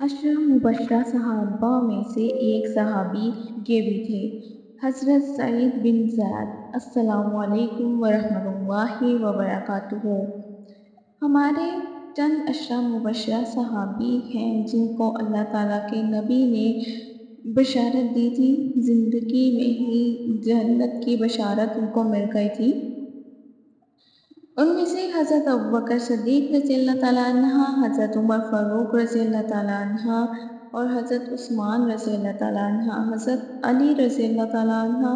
اشرا مبشرہ صحابہ میں سے ایک صحابی یہ بھی تھے۔ حضرت سعید بن زید، السلام علیکم ورحمۃ اللہ وبرکاتہ۔ ہمارے چند اشرا مبشرہ صحابی ہیں جن کو اللہ تعالیٰ کے نبی نے بشارت دی تھی۔ زندگی میں ہی جنت کی بشارت ان کو مل گئی تھی۔ ان میں سے حضرت ابوبکر صدیق رضی اللہ تعالیٰ عنہ حضرت عمر فاروق رضی اللہ تعالیٰ عنہ اور حضرت عثمان رضی اللہ تعالیٰ عنہ حضرت علی رضی اللہ تعالیٰ عنہ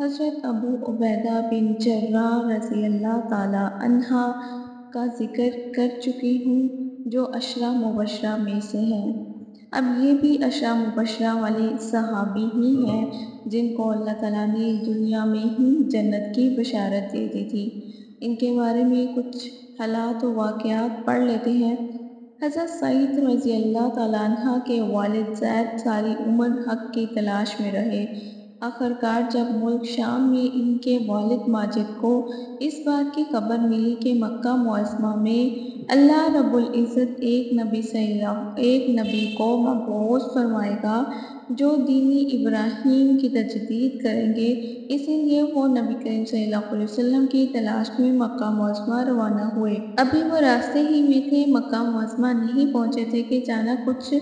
حضرت ابو عبیدہ بن جرہ رضی اللہ تعالیٰ عنہ کا ذکر کر چکی ہوں جو اشرا مبشرہ میں سے ہیں اب یہ بھی اشرا مبشرہ والے صحابی ہی ہیں جن کو اللہ تعالیٰ نے دنیا میں ہی جنت کی بشارت دے دی تھی ان کے بارے میں کچھ حالات و واقعات پڑھ لیتے ہیں۔ حضرت سعید رضی اللہ تعالیٰ عنہ کے والد زید ساری عمر حق کی تلاش میں رہے۔ آخر کار جب ملک شام میں ان کے والد ماجد کو اس بات کی خبر ملی کہ مکہ معظمہ میں اللہ رب العزت ایک نبی اللہ ایک نبی کو مبعوث فرمائے گا، جو دینی ابراہیم کی تجدید کریں گے۔ اسی لیے وہ نبی کریم صلی اللہ علیہ وسلم کی تلاش میں مکہ معظمہ روانہ ہوئے۔ ابھی وہ راستے ہی میں تھے، مکہ معظمہ نہیں پہنچے تھے کہ جانا کچھ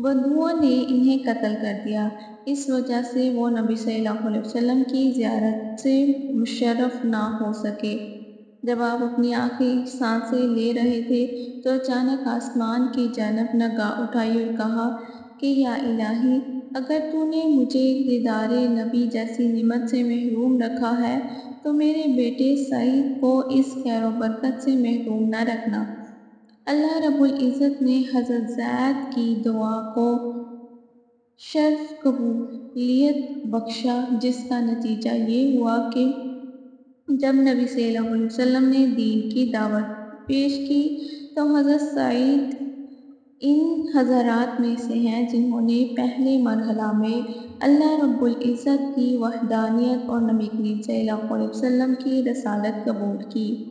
بدوؤں نے انہیں قتل کر دیا۔ اس وجہ سے وہ نبی صلی اللہ علیہ وسلم کی زیارت سے مشرف نہ ہو سکے۔ جب آپ اپنی آخری سانسیں لے رہے تھے تو اچانک آسمان کی جانب نگاہ اٹھائی اور کہا کہ یا الہی، اگر تو نے مجھے دیدار نبی جیسی نعمت سے محروم رکھا ہے، تو میرے بیٹے سعید کو اس خیر و برکت سے محروم نہ رکھنا۔ اللہ رب العزت نے حضرت زید کی دعا کو شرف قبولیت بخشا، جس کا نتیجہ یہ ہوا کہ جب نبی صلی اللہ علیہ وسلم نے دین کی دعوت پیش کی تو حضرت سعید ان حضرات میں سے ہیں جنہوں نے پہلے مرحلہ میں اللہ رب العزت کی وحدانیت اور نبی کریم صلی اللہ علیہ وسلم کی رسالت قبول کی۔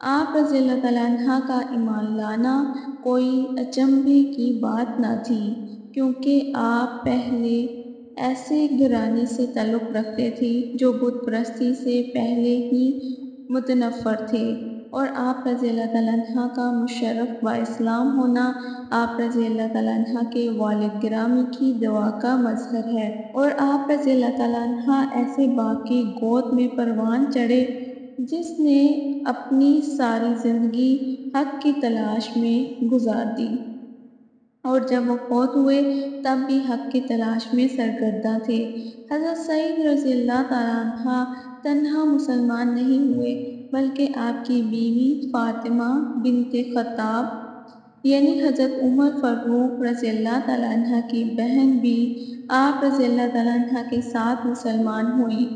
آپ رضی اللہ تعالیٰ عنہ کا ایمان لانا کوئی اچنبھے کی بات نہ تھی، کیونکہ آپ پہلے ایسے گھرانے سے تعلق رکھتے تھے جو بت پرستی سے پہلے ہی متنفر تھے اور آپ رضی اللہ تعالیٰ عنہ کا مشرف با اسلام ہونا آپ رضی اللہ تعالیٰ عنہ کے والد گرامی کی دعا کا مظہر ہے اور آپ رضی اللہ تعالیٰ عنہ ایسے باقی گود میں پروان چڑھے جس نے اپنی ساری زندگی حق کی تلاش میں گزار دی۔ اور جب وہ فوت ہوئے تب بھی حق کی تلاش میں سرگردہ تھے۔ حضرت سعید رضی اللہ تعالیٰ عنہ تنہا مسلمان نہیں ہوئے، بلکہ آپ کی بیوی فاطمہ بنت خطاب یعنی حضرت عمر فاروق رضی اللہ تعالیٰ عنہ کی بہن بھی آپ رضی اللہ تعالیٰ عنہ کے ساتھ مسلمان ہوئیں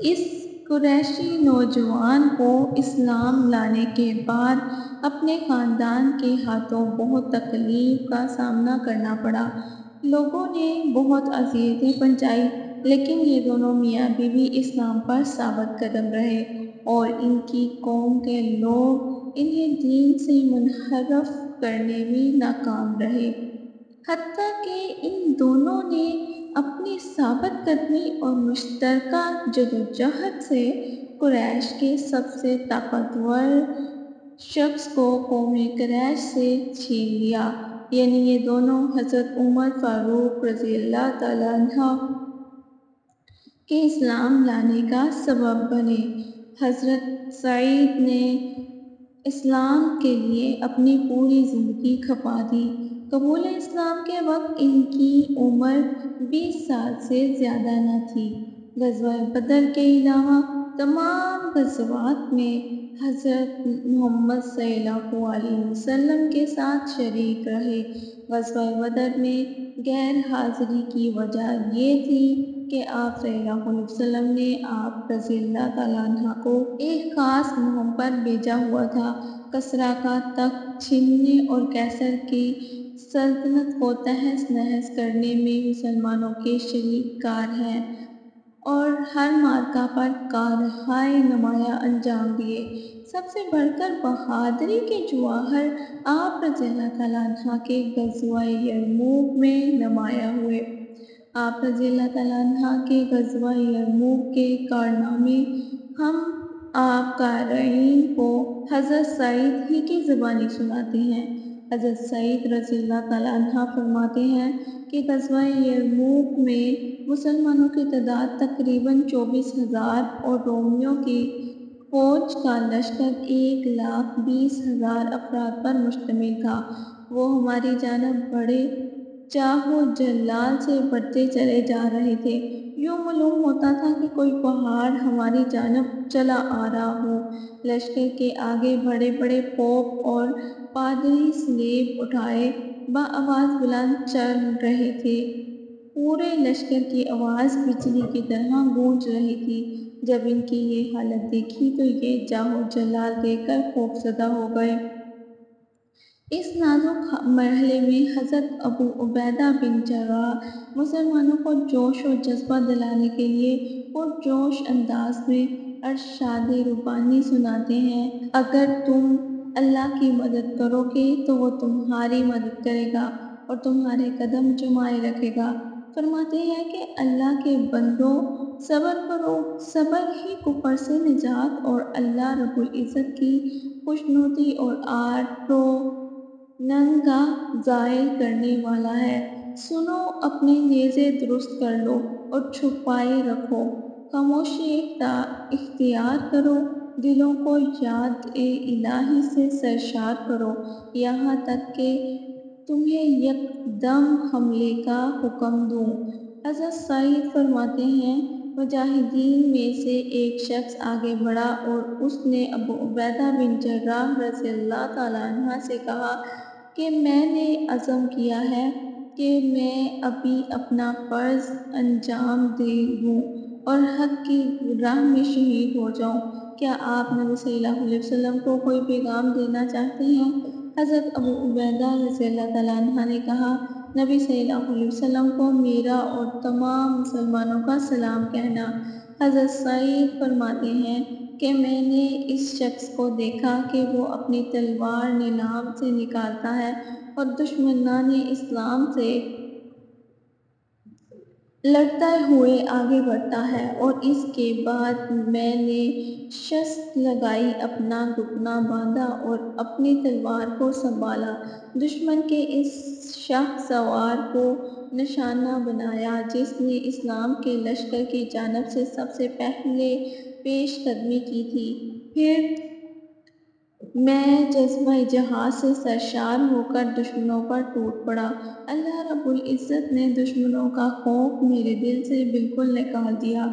اس قریشی نوجوان کو اسلام لانے کے بعد اپنے خاندان کے ہاتھوں بہت تکلیف کا سامنا کرنا پڑا۔ لوگوں نے بہت اذیتیں پہنچائی لیکن یہ دونوں میاں بیوی اسلام پر ثابت قدم رہے اور ان کی قوم کے لوگ انہیں دین سے منحرف کرنے میں ناکام رہے۔ حتیٰ کہ ان دونوں نے اپنی ثابت قدمی اور مشترکہ جدوجہد سے قریش کے سب سے طاقتور شخص کو قوم قریش سے چھین لیا۔ یعنی یہ دونوں حضرت عمر فاروق رضی اللہ تعالیٰ عنہ کے اسلام لانے کا سبب بنے۔ حضرت سعید نے اسلام کے لیے اپنی پوری زندگی کھپا دی۔ قبول اسلام کے وقت ان کی عمر بیس سال سے زیادہ نہ تھی۔ غزوہ بدر کے علاوہ تمام غزوات میں حضرت محمد صلی اللہ علیہ وسلم کے ساتھ شریک رہے۔ غزوہ بدر میں غیر حاضری کی وجہ یہ تھی کہ آپ صلی اللہ علیہ وسلم نے آپ رضی اللہ تعالیٰ عنہ کو ایک خاص مہم پر بھیجا ہوا تھا۔ کسرا کا تخت چھیننے اور کیسر کی سلطنت کو تہس نہس کرنے میں مسلمانوں کے شریک کار ہیں اور ہر مارکہ پر کارہائے نمایاں انجام دیے۔ سب سے بڑھ کر بہادری کے جواہر آپ رضی اللہ تعالیٰ عنہ کے غزوہ یرموک میں نمایاں ہوئے۔ آپ رضی اللہ تعالیٰ عنہ کے غزوہ یرموک کے کارنامے، ہم آپ قارئین کو حضرت سعید ہی کی زبانی سناتے ہیں۔ حضرت سعید رضی اللہ تعالیٰ عنہ فرماتے ہیں کہ غزوہ یرموک میں مسلمانوں کی تعداد تقریباً چوبیس ہزار اور رومیوں کی فوج کا لشکر ایک لاکھ بیس ہزار افراد پر مشتمل تھا۔ وہ ہماری جانب بڑے چاہ جلال سے بڑھتے چلے جا رہے تھے۔ یوں معلوم ہوتا تھا کہ کوئی پہاڑ ہماری جانب چلا آ رہا ہو۔ لشکر کے آگے بڑے بڑے پوپ اور پادری سلیب اٹھائے بآواز بلند چل رہے تھے۔ پورے لشکر کی آواز بجلی کی طرح گونج رہی تھی۔ جب ان کی یہ حالت دیکھی تو یہ جاہ و جلال دیکھ کر خوفزدہ ہو گئے۔ اس نازک مرحلے میں حضرت ابو عبیدہ بن جراح مسلمانوں کو جوش و جذبہ دلانے کے لیے پرجوش انداز میں ارشاد ربانی سناتے ہیں۔ اگر تم اللہ کی مدد کرو گے تو وہ تمہاری مدد کرے گا اور تمہارے قدم جمائے رکھے گا۔ فرماتے ہیں کہ اللہ کے بندوں صبر کرو، صبر ہی کفر سے نجات اور اللہ رب العزت کی خوشنودی اور آر و ننگاہ زائل کرنے والا ہے۔ سنو، اپنے نیزے درست کر لو اور چھپائے رکھو۔ خاموشی اختیار کرو۔ دلوں کو یاد الہی سے سرشار کرو۔ یہاں تک کہ تمہیں یکدم حملے کا حکم دوں۔ حضرت سعید فرماتے ہیں، مجاہدین میں سے ایک شخص آگے بڑھا اور اس نے ابو عبیدہ بن جراح رضی اللہ تعالیٰ عنہ سے کہا کہ میں نے عزم کیا ہے کہ میں ابھی اپنا فرض انجام دے دوں اور حق کی راہ میں شہید ہو جاؤں۔ کیا آپ نبی صلی اللہ علیہ وسلم کو کوئی پیغام دینا چاہتے ہیں؟ حضرت ابو عبیدہ رضی اللہ تعالیٰ عنہ نے کہا، نبی صلی اللہ علیہ وسلم کو میرا اور تمام مسلمانوں کا سلام کہنا۔ حضرت سعید فرماتے ہیں کہ میں نے اس شخص کو دیکھا کہ وہ اپنی تلوار نیلام سے نکالتا ہے اور دشمنان اسلام سے لڑتے ہوئے آگے بڑھتا ہے اور اس کے بعد میں نے شست لگائی، اپنا گھٹنا باندھا اور اپنی تلوار کو سنبھالا۔ دشمن کے اس شاہ سوار کو نشانہ بنایا جس نے اسلام کے لشکر کی جانب سے سب سے پہلے پیش قدمی کی تھی۔ پھر میں جذبہ جہاد سے سرشار ہو کر دشمنوں پر ٹوٹ پڑا۔ اللہ رب العزت نے دشمنوں کا خوف میرے دل سے بالکل نکال دیا۔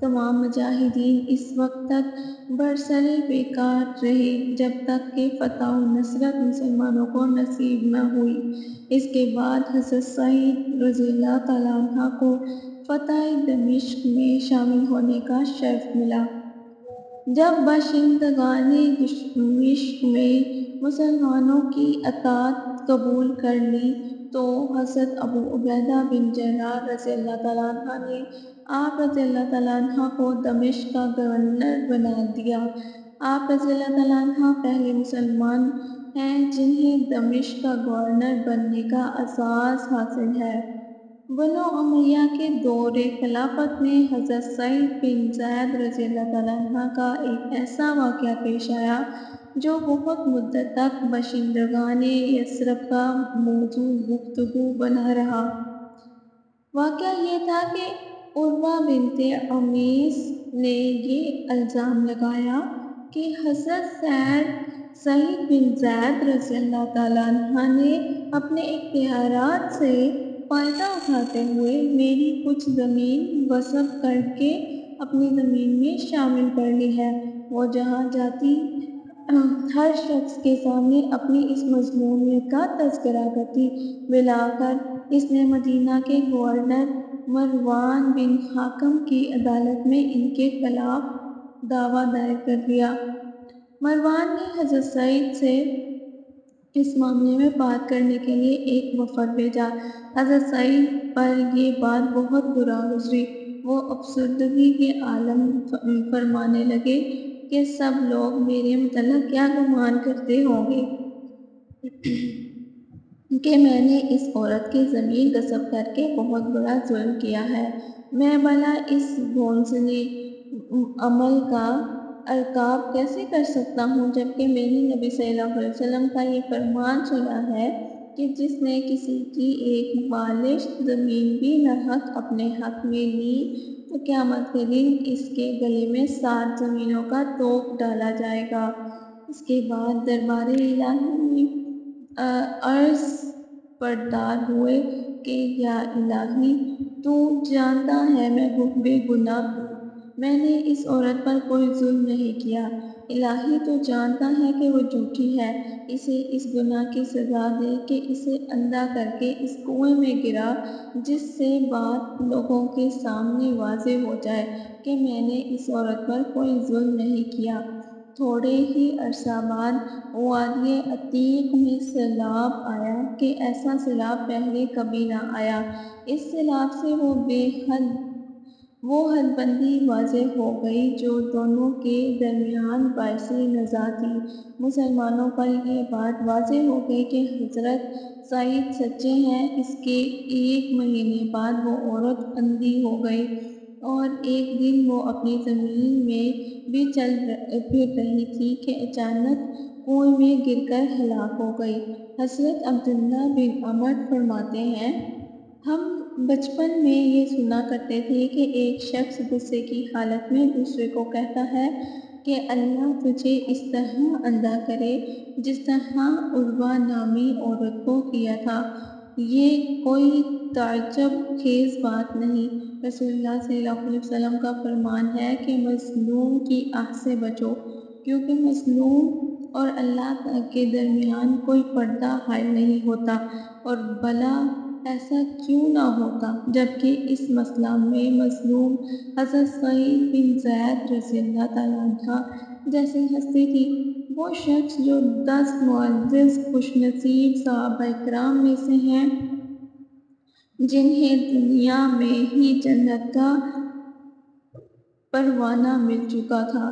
تمام مجاہدین اس وقت تک برسر پیکار رہے جب تک کہ فتح و نصرت مسلمانوں کو نصیب نہ ہوئی۔ اس کے بعد حضرت سعید رضی اللہ تعالیٰ عنہ کو فتح دمشق میں شامل ہونے کا شرف ملا۔ جب باشندگان دمشق نے مسلمانوں کی اطاعت قبول کر لی تو حضرت ابو عبیدہ بن جراح رضی اللہ تعالیٰ عنہ نے آپ رضی اللہ تعالیٰ عنہ کو دمشق کا گورنر بنا دیا۔ آپ رضی اللہ تعالیٰ عنہ پہلے مسلمان ہیں جنہیں دمشق کا گورنر بننے کا اعزاز حاصل ہے۔ بنو امیہ کے دور خلافت میں حضرت سعید بن زید رضی اللہ تعالیٰ عنہ کا ایک ایسا واقعہ پیش آیا جو بہت مدت تک باشندگان یثرب کا موضوع گفتگو بنا رہا۔ واقعہ یہ تھا کہ عروہ بنت عمیس نے یہ الزام لگایا کہ حضرت سعید بن زید رضی اللہ تعالیٰ عنہ نے اپنے اختیارات سے فائدہ اٹھاتے ہوئے میری کچھ زمین غصب کر کے اپنی زمین میں شامل کر لی ہے۔ وہ جہاں جاتی، ہر شخص کے سامنے اپنی اس مظلومیت کا تذکرہ کرتی۔ بالآخر اس نے مدینہ کے گورنر مروان بن حکم کی عدالت میں ان کے خلاف دعویٰ دائر کر دیا۔ مروان نے حضرت سعید سے اس معاملے میں بات کرنے کے لیے ایک وفد بھیجا۔ حضرت سعید پر یہ بات بہت برا گزری۔ وہ افسردگی کے عالم فرمانے لگے کہ سب لوگ میرے متعلق کیا گمان کرتے ہوں گے؟ کہ میں نے اس عورت کی زمین غصب کر کے بہت بڑا ظلم کیا ہے۔ میں بھلا اس گھونسلے عمل کا ارکاب کیسے کر سکتا ہوں جبکہ میں نے نبی صلی اللہ علیہ وسلم کا یہ فرمان سنا ہے کہ جس نے کسی کی ایک بالشت زمین بھی ناحق اپنے حق میں لی، تو قیامت کے دن اس کے گلے میں سات زمینوں کا توق ڈالا جائے گا۔ اس کے بعد دربار الہی میں عرض پردار ہوئے کہ یا الہی، تو جانتا ہے میں بے گناہ ہوں میں نے اس عورت پر کوئی ظلم نہیں کیا۔ الہی تو جانتا ہے کہ وہ جھوٹی ہے۔ اسے اس گناہ کی سزا دے کہ اسے اندھا کر کے اس کنویں میں گرا، جس سے بات لوگوں کے سامنے واضح ہو جائے کہ میں نے اس عورت پر کوئی ظلم نہیں کیا۔ تھوڑے ہی عرصہ بعد وادی عتیق میں سیلاب آیا کہ ایسا سیلاب پہلے کبھی نہ آیا۔ اس سیلاب سے وہ بے حد وہ حد بندی واضح ہو گئی جو دونوں کے درمیان باعث نزاع تھی۔ مسلمانوں پر یہ بات واضح ہو گئی کہ حضرت سعید سچے ہیں۔ اس کے ایک مہینے بعد وہ عورت اندھی ہو گئی اور ایک دن وہ اپنی زمین میں بھی چل پھر رہی تھی کہ اچانک کنویں میں گر کر ہلاک ہو گئی۔ حضرت عبداللہ بن عمر فرماتے ہیں، ہم بچپن میں یہ سنا کرتے تھے کہ ایک شخص غصے کی حالت میں دوسرے کو کہتا ہے کہ اللہ تجھے اس طرح اندھا کرے جس طرح عروہ نامی عورت کو کیا تھا۔ یہ کوئی تعجب خیز بات نہیں۔ رسول اللہ صلی اللہ علیہ وسلم کا فرمان ہے کہ مظلوم کی آہ سے بچو، کیونکہ مظلوم اور اللہ کے درمیان کوئی پردہ حائل نہیں ہوتا اور بھلا ایسا کیوں نہ ہوتا جبکہ اس مسئلہ میں مظلوم حضرت سعید بن زید رضی اللہ تعالیٰ عنہ جیسی ہستی تھی وہ شخص جو دس معزز خوش نصیب صحابہ کرام میں سے ہیں، جنہیں دنیا میں ہی جنت کا پروانہ مل چکا تھا۔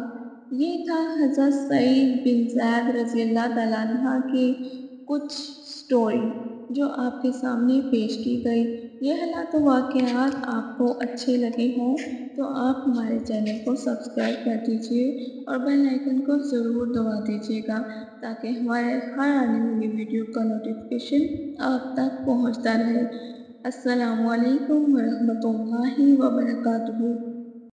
یہ تھا حضرت سعید بن زید رضی اللہ تعالیٰ عنہ کی کچھ سٹوری جو آپ کے سامنے پیش کی گئی۔ یہ حالات و واقعات آپ کو اچھے لگے ہوں تو آپ ہمارے چینل کو سبسکرائب کر دیجیے اور بیل آئیکن کو ضرور دبا دیجیے گا تاکہ ہمارے ہر آنے والی ویڈیو کا نوٹیفیکیشن آپ تک پہنچتا رہے۔ السلام علیکم ورحمۃ اللہ وبرکاتہ۔